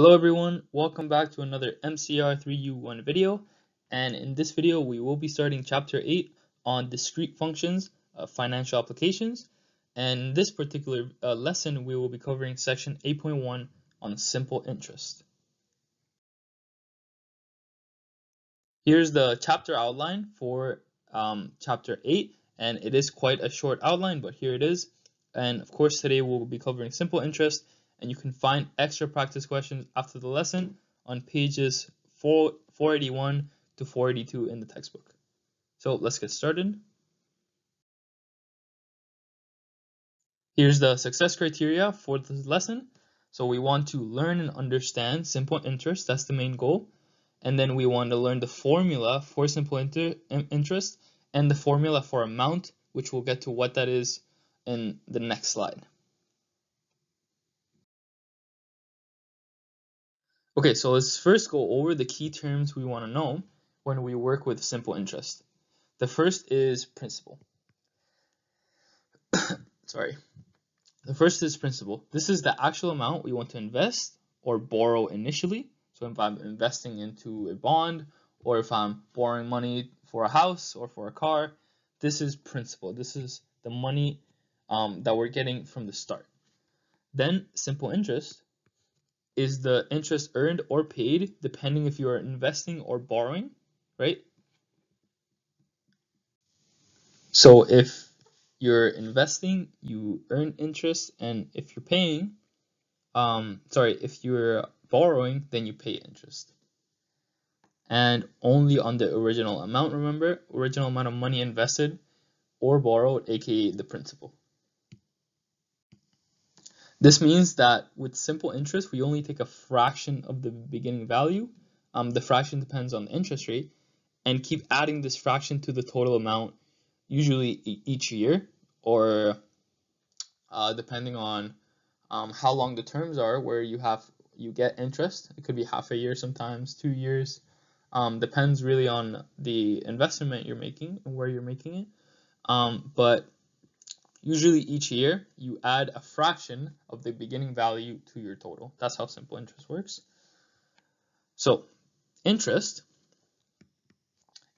Hello everyone, welcome back to another MCR3U1 video. And in this video we will be starting chapter 8 on discrete functions of financial applications. And in this particular uh, lesson we will be covering section 8.1 on simple interest. Here's the chapter outline for um, chapter 8 and it is quite a short outline but here it is. And of course today we'll be covering simple interest and you can find extra practice questions after the lesson on pages 4, 481 to 482 in the textbook. So let's get started. Here's the success criteria for this lesson. So we want to learn and understand simple interest, that's the main goal. And then we want to learn the formula for simple inter interest and the formula for amount, which we'll get to what that is in the next slide. Okay, so let's first go over the key terms we want to know when we work with simple interest. The first is principal. Sorry. The first is principal. This is the actual amount we want to invest or borrow initially. So if I'm investing into a bond or if I'm borrowing money for a house or for a car, this is principal. This is the money um, that we're getting from the start. Then simple interest is the interest earned or paid depending if you are investing or borrowing, right? So if you're investing, you earn interest, and if you're paying, um, sorry, if you're borrowing, then you pay interest. And only on the original amount, remember, original amount of money invested or borrowed, aka the principal. This means that with simple interest, we only take a fraction of the beginning value. Um, the fraction depends on the interest rate and keep adding this fraction to the total amount usually each year or uh, depending on um, how long the terms are where you have you get interest. It could be half a year sometimes, two years. Um, depends really on the investment you're making and where you're making it. Um, but Usually each year, you add a fraction of the beginning value to your total. That's how simple interest works. So interest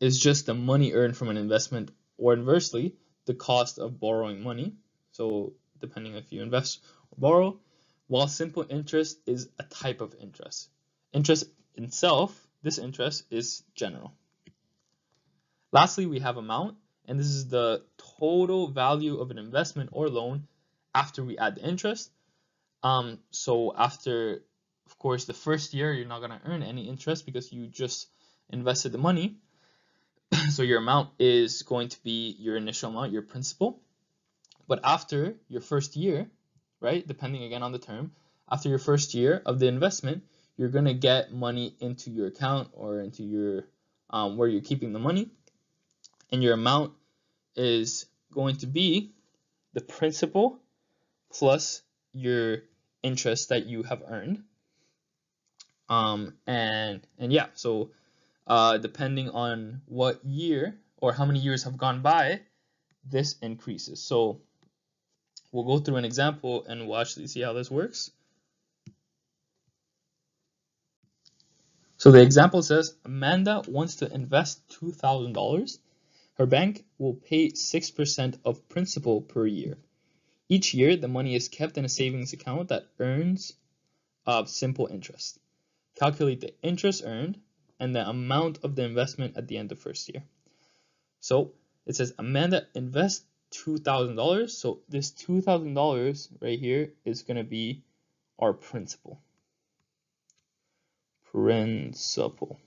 is just the money earned from an investment or inversely, the cost of borrowing money. So depending if you invest or borrow, while simple interest is a type of interest. Interest itself, this interest is general. Lastly, we have amount and this is the total value of an investment or loan after we add the interest. Um, so after, of course, the first year, you're not going to earn any interest because you just invested the money. so your amount is going to be your initial amount, your principal. But after your first year, right, depending again on the term, after your first year of the investment, you're going to get money into your account or into your um, where you're keeping the money and your amount is going to be the principal plus your interest that you have earned. Um, and and yeah, so uh, depending on what year or how many years have gone by, this increases. So we'll go through an example and we'll actually see how this works. So the example says Amanda wants to invest $2,000 her bank will pay 6% of principal per year. Each year, the money is kept in a savings account that earns of simple interest. Calculate the interest earned and the amount of the investment at the end of first year. So it says Amanda invests $2,000. So this $2,000 right here is going to be our principal. Principal.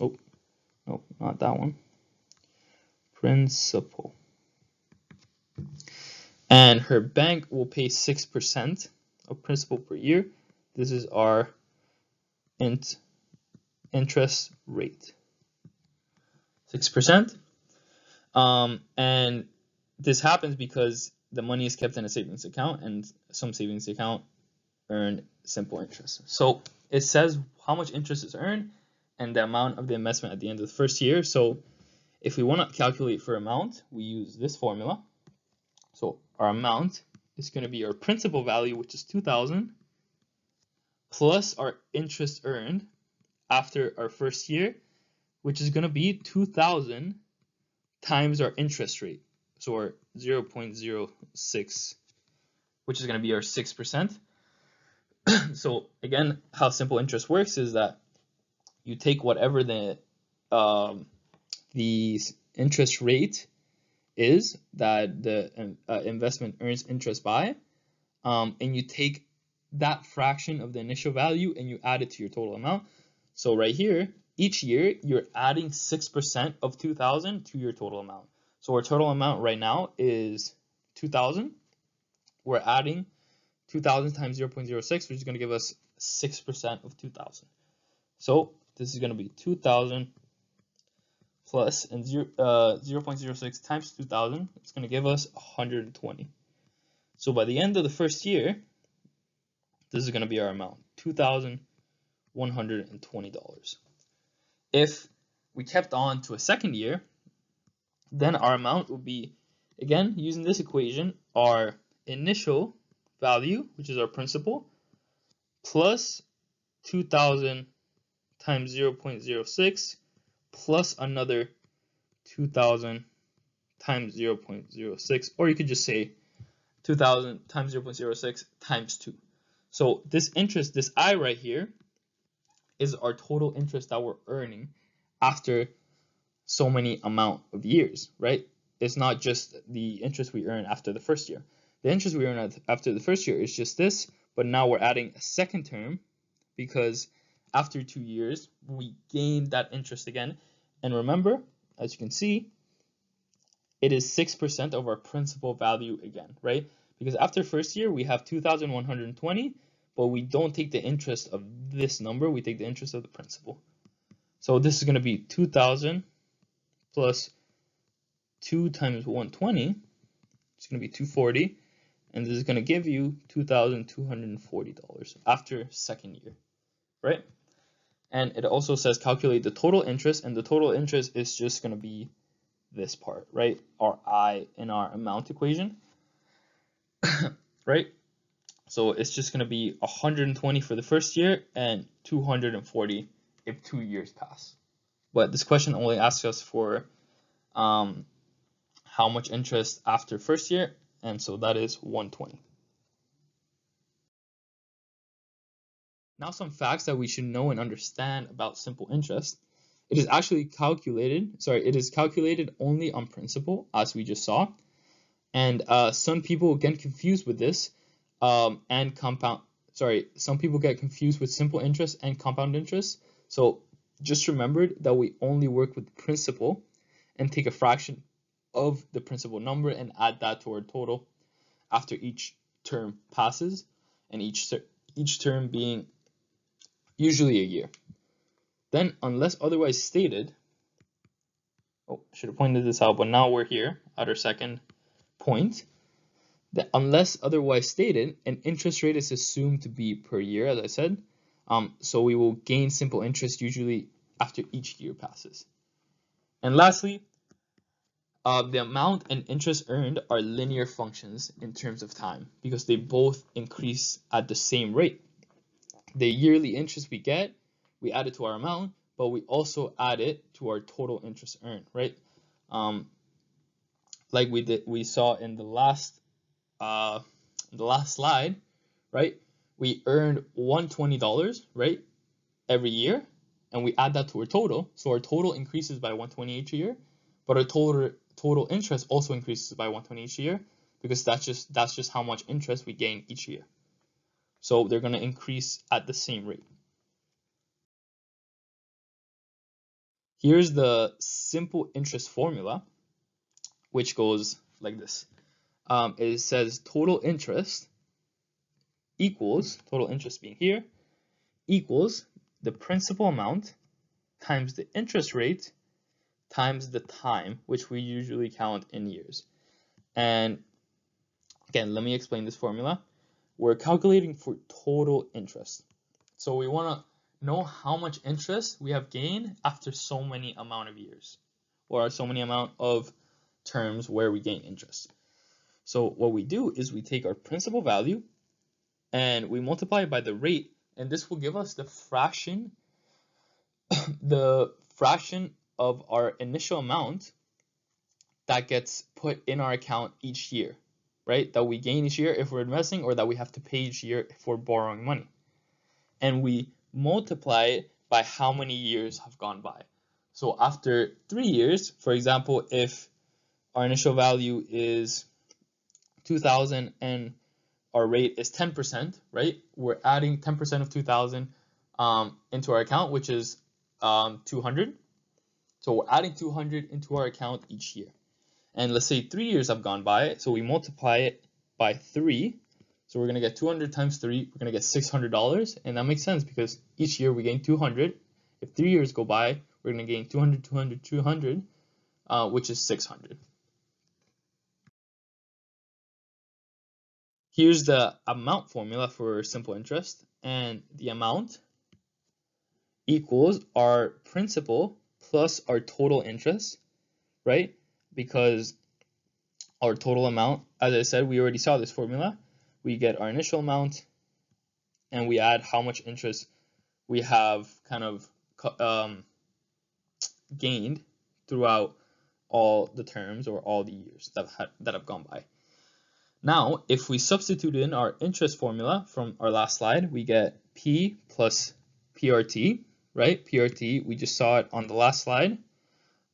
Oh, no, not that one principal. And her bank will pay 6% of principal per year. This is our int interest rate. 6%. Um, and this happens because the money is kept in a savings account and some savings account earn simple interest. So it says how much interest is earned and the amount of the investment at the end of the first year. So if we want to calculate for amount, we use this formula. So our amount is going to be our principal value, which is 2000, plus our interest earned after our first year, which is going to be 2000 times our interest rate. So our 0.06, which is going to be our 6%. so again, how simple interest works is that you take whatever the um, the interest rate is that the uh, investment earns interest by, um, and you take that fraction of the initial value and you add it to your total amount. So right here, each year you're adding 6% of 2000 to your total amount. So our total amount right now is 2000. We're adding 2000 times 0.06, which is going to give us 6% of 2000. So this is going to be 2000 plus and 0, uh, 0.06 times 2000. It's going to give us 120. So by the end of the first year, this is going to be our amount, $2,120. If we kept on to a second year, then our amount would be, again, using this equation, our initial value, which is our principal, plus 2000 times 0.06 plus another 2000 times 0.06, or you could just say 2000 times 0.06 times 2. So this interest, this I right here, is our total interest that we're earning after so many amount of years, right? It's not just the interest we earn after the first year. The interest we earn after the first year is just this, but now we're adding a second term because after two years, we gain that interest again. And remember, as you can see, it is 6% of our principal value again, right? Because after first year, we have 2,120, but we don't take the interest of this number, we take the interest of the principal. So this is going to be 2,000 plus 2 times 120, it's going to be 240, and this is going to give you $2,240 after second year, right? And it also says calculate the total interest, and the total interest is just going to be this part, right? Our I in our amount equation, right? So it's just going to be 120 for the first year and 240 if two years pass. But this question only asks us for um, how much interest after first year, and so that is 120. Now some facts that we should know and understand about simple interest. It is actually calculated, sorry, it is calculated only on principal, as we just saw. And uh, some people get confused with this um, and compound, sorry, some people get confused with simple interest and compound interest. So just remember that we only work with principal and take a fraction of the principal number and add that to our total after each term passes and each each term being usually a year. Then, unless otherwise stated, oh, should have pointed this out, but now we're here at our second point, that unless otherwise stated, an interest rate is assumed to be per year, as I said, um, so we will gain simple interest usually after each year passes. And lastly, uh, the amount and interest earned are linear functions in terms of time because they both increase at the same rate the yearly interest we get, we add it to our amount, but we also add it to our total interest earned, right? Um, like we did, we saw in the last, uh, the last slide, right? We earned $120, right, every year, and we add that to our total. So our total increases by 120 each year, but our total total interest also increases by 120 each year because that's just that's just how much interest we gain each year. So they're going to increase at the same rate. Here's the simple interest formula, which goes like this. Um, it says total interest equals, total interest being here, equals the principal amount times the interest rate times the time, which we usually count in years. And again, let me explain this formula we're calculating for total interest. So we want to know how much interest we have gained after so many amount of years or so many amount of terms where we gain interest. So what we do is we take our principal value and we multiply it by the rate and this will give us the fraction, the fraction of our initial amount that gets put in our account each year, right? That we gain each year if we're investing or that we have to pay each year if we're borrowing money. And we multiply it by how many years have gone by. So after three years, for example, if our initial value is 2000 and our rate is 10%, right? We're adding 10% of 2000 um, into our account, which is um, 200. So we're adding 200 into our account each year. And let's say three years have gone by, so we multiply it by three. So we're gonna get 200 times three, we're gonna get $600, and that makes sense because each year we gain 200. If three years go by, we're gonna gain 200, 200, 200, uh, which is 600. Here's the amount formula for simple interest, and the amount equals our principal plus our total interest, right? Because our total amount, as I said, we already saw this formula. We get our initial amount, and we add how much interest we have kind of um, gained throughout all the terms or all the years that have, that have gone by. Now, if we substitute in our interest formula from our last slide, we get P plus PRT, right? PRT, we just saw it on the last slide.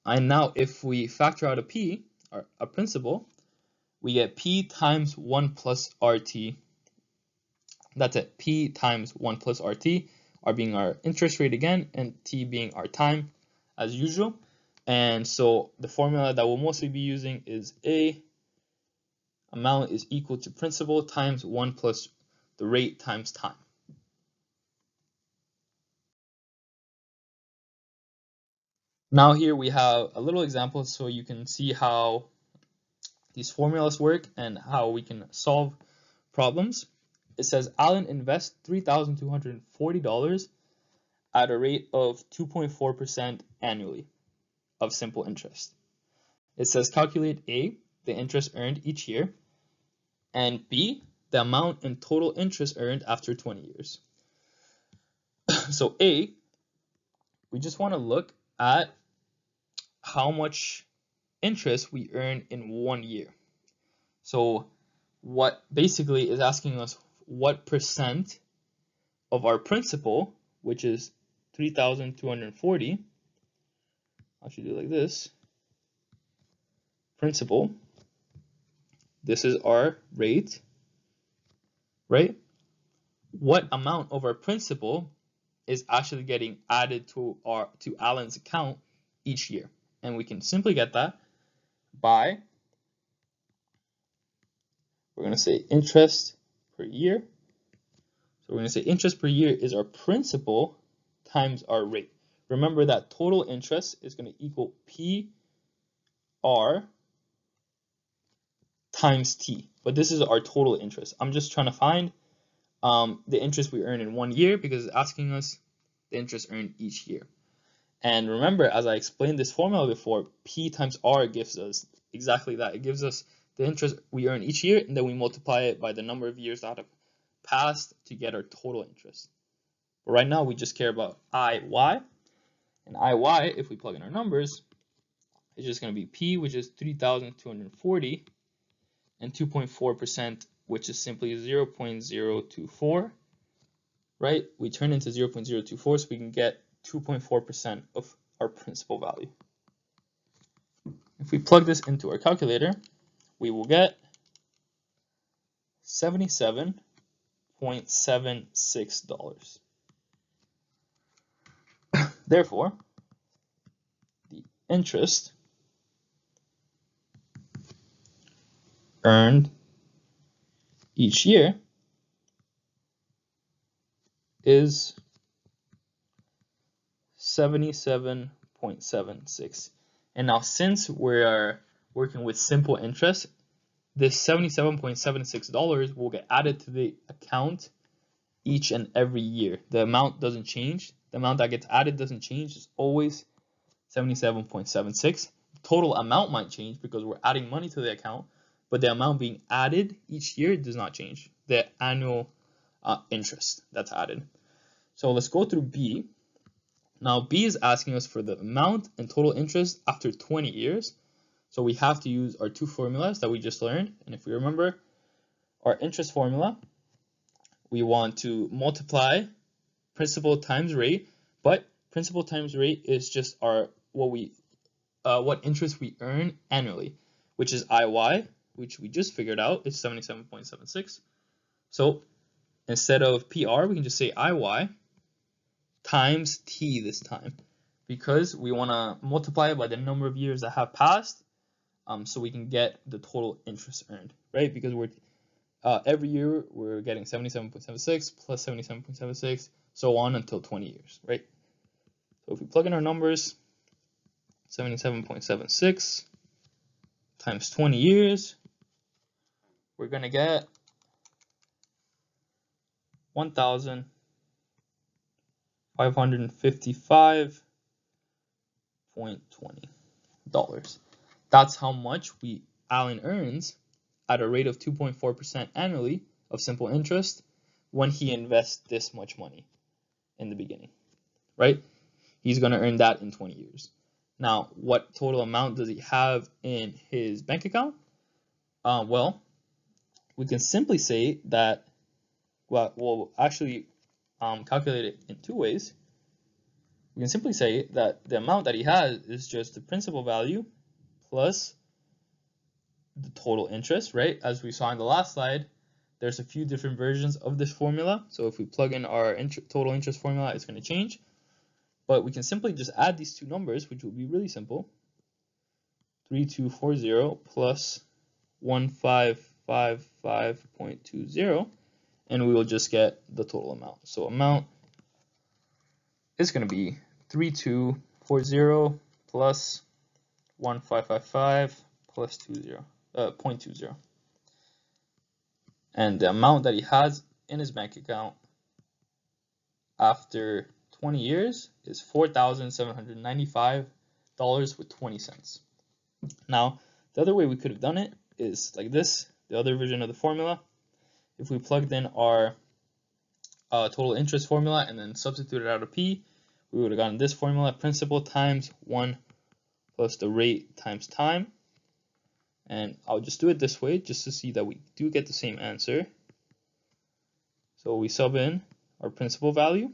And now if we factor out a P, or a principal, we get P times 1 plus RT. That's it, P times 1 plus RT, R being our interest rate again, and T being our time as usual. And so the formula that we'll mostly be using is A amount is equal to principal times 1 plus the rate times time. Now here we have a little example so you can see how these formulas work and how we can solve problems. It says Alan invests $3,240 at a rate of 2.4% annually of simple interest. It says calculate A, the interest earned each year, and B, the amount in total interest earned after 20 years. so A, we just want to look at how much interest we earn in one year. So what basically is asking us what percent of our principal, which is 3,240, I should do like this, principal this is our rate, right? What amount of our principal is actually getting added to our to Alan's account each year? And we can simply get that by we're going to say interest per year. So we're going to say interest per year is our principal times our rate. Remember that total interest is going to equal PR times t. But this is our total interest. I'm just trying to find um, the interest we earn in one year because it's asking us the interest earned each year. And remember, as I explained this formula before, P times R gives us exactly that. It gives us the interest we earn each year, and then we multiply it by the number of years that have passed to get our total interest. But right now, we just care about IY. And IY, if we plug in our numbers, is just going to be P, which is 3,240 and 2.4%, which is simply 0.024, right? We turn into 0.024 so we can get 2.4% of our principal value. If we plug this into our calculator, we will get 77.76 dollars. Therefore, the interest earned each year is 77.76. And now since we are working with simple interest, this $77.76 will get added to the account each and every year. The amount doesn't change. The amount that gets added doesn't change. It's always 77.76. Total amount might change because we're adding money to the account, but the amount being added each year does not change. The annual uh, interest that's added. So let's go through B. Now B is asking us for the amount and total interest after 20 years. So we have to use our two formulas that we just learned. And if we remember our interest formula, we want to multiply principal times rate, but principal times rate is just our what we uh, what interest we earn annually, which is IY, which we just figured out is 77.76. So instead of PR, we can just say IY times T this time because we want to multiply it by the number of years that have passed um, so we can get the total interest earned, right? Because we're uh, every year we're getting 77.76 plus 77.76, so on until 20 years, right? So if we plug in our numbers, 77.76 times 20 years, we're going to get 1,555.20 dollars. That's how much we Alan earns at a rate of 2.4% annually of simple interest when he invests this much money in the beginning, right? He's going to earn that in 20 years. Now, what total amount does he have in his bank account? Uh, well, we can simply say that, well, we'll actually um, calculate it in two ways. We can simply say that the amount that he has is just the principal value plus the total interest, right? As we saw in the last slide, there's a few different versions of this formula. So if we plug in our int total interest formula, it's going to change. But we can simply just add these two numbers, which will be really simple. 3240 plus 1555.20 and we will just get the total amount. So amount is going to be 3240 plus 1555 plus 20, uh, 0.20. And the amount that he has in his bank account after 20 years is $4,795 with 20 cents. Now, the other way we could have done it is like this, the other version of the formula. If we plugged in our uh, total interest formula and then substituted out a P, we would have gotten this formula, principal times 1 plus the rate times time. And I'll just do it this way just to see that we do get the same answer. So we sub in our principal value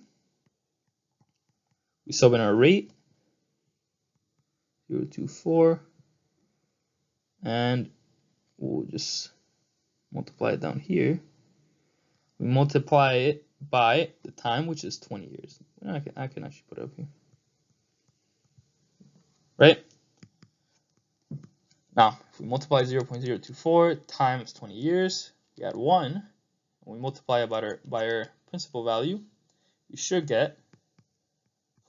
we sub in our rate 024 and we'll just multiply it down here. We multiply it by the time, which is 20 years. I can, I can actually put it up here. Right? Now, if we multiply 0.024 times 20 years, we add 1, and we multiply it by our, by our principal value, we should get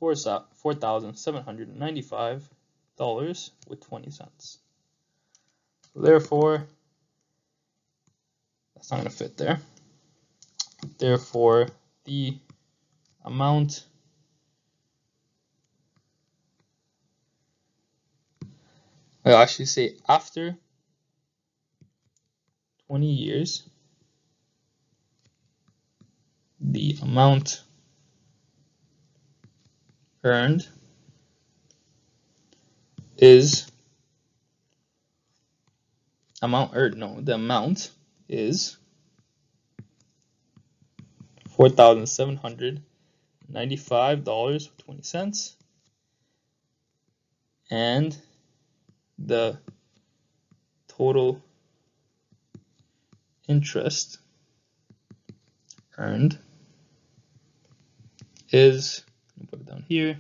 $4,795 with 20 cents. So therefore, that's not going to fit there. Therefore, the amount I'll actually say after 20 years, the amount earned is amount or no the amount is four thousand seven hundred ninety five dollars twenty cents and the total interest earned is put it down here.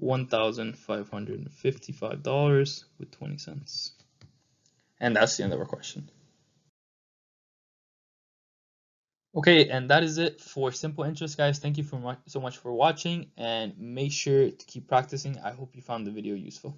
$1,555 with 20 cents. And that's the end of our question. Okay, and that is it for simple interest, guys. Thank you for so much for watching, and make sure to keep practicing. I hope you found the video useful.